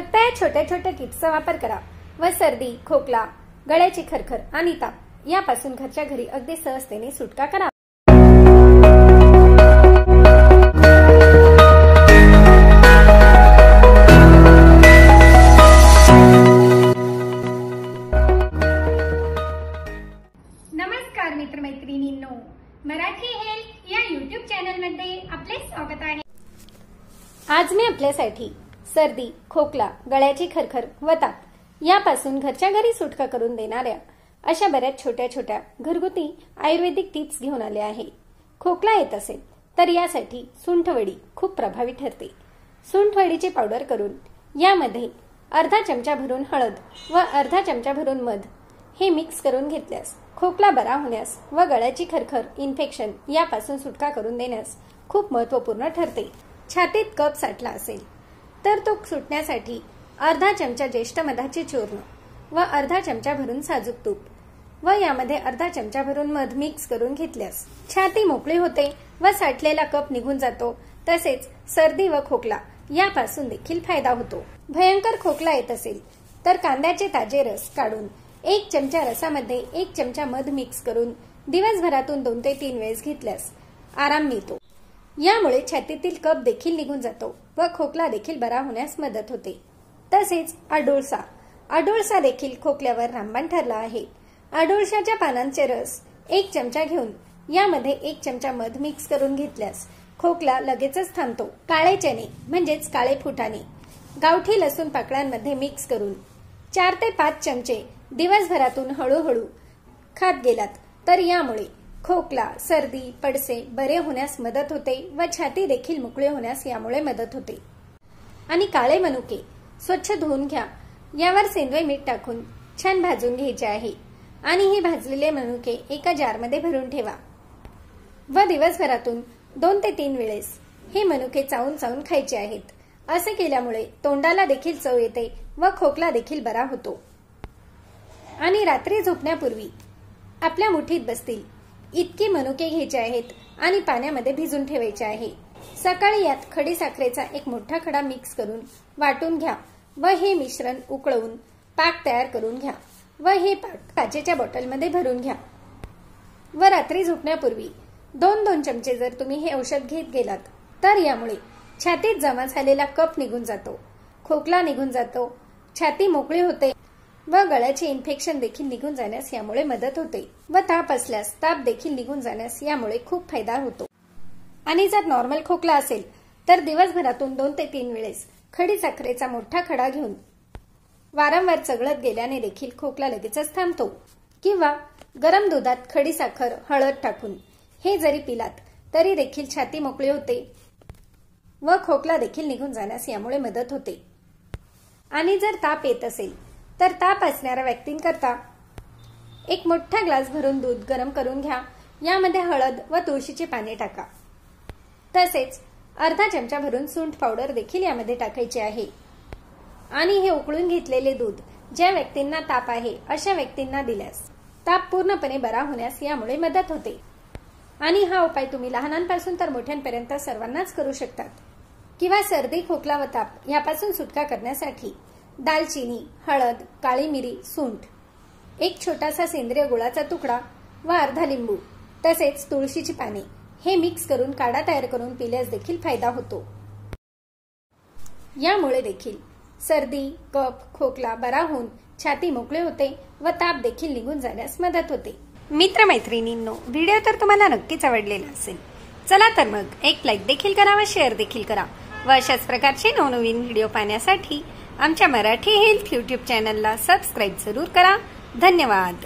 फक्त या छोट्या छोट्या किट्सचा वापर करा. व सर्दी खोकला गळ्याची खरखर आणि ताप यापासून घरच्या घरी अगदी सहजतेने सुटका करा. नमस्कार मित्रमैत्रिणींनो. मराठी हेल्थ या युट्यूब चॅनलमध्ये आपले स्वागत आहे. आज मी आपल्यासाठी सर्दी खोकला गळ्याची खरखर व ताप यापासून घरच्या घरी सुटका करून देणाऱ्या अशा बऱ्याच छोट्या छोट्या घरगुती आयुर्वेदिक टिप्स घेऊन आले आहे. खोकला येत असेल तर यासाठी सुंठवडी खूप प्रभावी ठरते. सुंठवडीची पावडर करून यामध्ये अर्धा चमचा भरून हळद व अर्धा चमचा भरून मध हे मिक्स करून घेतल्यास खोकला बरा होण्यास व गळ्याची खरखर इन्फेक्शन यापासून सुटका करून देण्यास खूप महत्त्वपूर्ण ठरते. छातीत कप साठला असेल तर तो सुटण्यासाठी अर्धा चमचा ज्येष्ठ मधाचे चूर्ण व अर्धा चमचा भरून साजूक तूप व यामध्ये अर्धा चमचा भरून मध मिक्स करून घेतल्यास छाती मोकळी होते व साठलेला कप निघून जातो. तसेच सर्दी व खोकला यापासून देखील फायदा होतो. भयंकर खोकला येत असेल तर कांद्याचे ताजे रस काढून एक चमचा रसामध्ये एक चमचा मध मिक्स करून दिवसभरातून दोन ते तीन वेळेस घेतल्यास आराम मिळतो. यामुळे छातीतील कप देखील निघून जातो व खोकला देखील बरा होण्यास मदत होते. तसेच आडोळसा. आडोळसा देखील खोकल्यावर रामबाण ठरला आहे. आडोळशाच्या पानांचे रस एक चमचा घेऊन यामध्ये एक चमचा मध मिक्स करून घेतल्यास खोकला लगेचच थांबतो. काळे चणे म्हणजेच काळे फुटाणे. गावठी लसूण पाकळ्यांमध्ये मिक्स करून चार ते पाच चमचे दिवसभरातून हळूहळू खात गेलात. तर यामुळे खोकला सर्दी पडसे बरे होण्यास मदत होते व छाती देखील मोकळे होण्यास यामुळे मदत होते. आणि काळे मनुके स्वच्छ धुवून घ्या. यावर सेंद्रिय मीठ टाकून छान भाजून घ्यायचे आहे. आणि हे भाजलेले मनुके एका जारमध्ये भरून ठेवा. व दिवसभरातून दोन ते तीन वेळेस हे मनुके चावून चावून खायचे आहेत. असे केल्यामुळे तोंडाला देखील चव येते व खोकला देखील बरा होतो. आणि रात्री झोपण्यापूर्वी आपल्या मुठीत बसतील इतकी मनुके घ्यायचे आहेत आणि पाण्यामध्ये भिजून ठेवायचे आहे. सकाळी यात खडी साखरेचा एक मोठा खडा मिक्स करून वाटून घ्या व हे मिश्रण उकळवून पाक तयार करून घ्या व हे पाक काचेच्या बॉटलमध्ये भरून घ्या. व रात्री झोपण्यापूर्वी दोन दोन चमचे जर तुम्ही हे औषध घेत गेलात तर यामुळे छातीत जमा झालेला कप निघून जातो. खोकला निघून जातो. छाती मोकळी होते. व गळ्याचे इन्फेक्शन देखील निघून जाण्यास यामुळे मदत होते. व ताप असल्यास ताप देखील निघून जाण्यास यामुळे खूप फायदा होतो. आणि जर नॉर्मल खोकला असेल तर दिवसभरातून दोन ते तीन वेळेस खडी साखरेचा मोठा खडा घेऊन वारंवार चगळत गेल्याने देखील खोकला लगेचच थांबतो. किंवा गरम दुधात खडी साखर हळद टाकून हे जरी पिलात तरी देखील छाती मोकळी होते व खोकला देखील निघून जाण्यास यामुळे मदत होते. आणि जर ताप येत असेल तर ताप असणाऱ्या व्यक्तींकरता एक मोठा ग्लास भरून दूध गरम करून घ्या. यामध्ये हळद व तुळशीची पाने टाका. तसेच अर्धा चमचा भरून सुंठ पावडर देखील यामध्ये टाकायची आहे. आणि हे उकळून घेतलेले दूध ज्या व्यक्तींना ताप आहे अशा व्यक्तींना दिल्यास ताप पूर्णपणे बरा होण्यास यामुळे मदत होते. आणि हा उपाय तुम्ही लहानांपासून तर मोठ्यांपर्यंत सर्वांनाच करू शकतात. किंवा सर्दी खोकला व ताप यापासून सुटका करण्यासाठी दालचिनी हळद काळी मिरी सुंठ. एक छोटासा सेंद्रिय गुळाचा तुकडा व अर्धा लिंबू तसेच तुळशीची पाने. हे मिक्स करून काढा तयार करून पिल्यास देखील फायदा होतो. यामुळे देखील सर्दी कफ खोकला बरा होऊन छाती मोकळे होते व ताप देखील निघून जाण्यास मदत होते. मित्रमैत्रिणींनो व्हिडिओ तर तुम्हाला नक्कीच आवडलेला असेल. चला तर मग एक लाईक देखील करा व शेअर देखील करा व अशाच प्रकारचे नवनवीन व्हिडिओ पाहण्यासाठी आमच्या मराठी हेल्थ यूट्यूब चॅनलला सबस्क्राईब जरूर करा. धन्यवाद.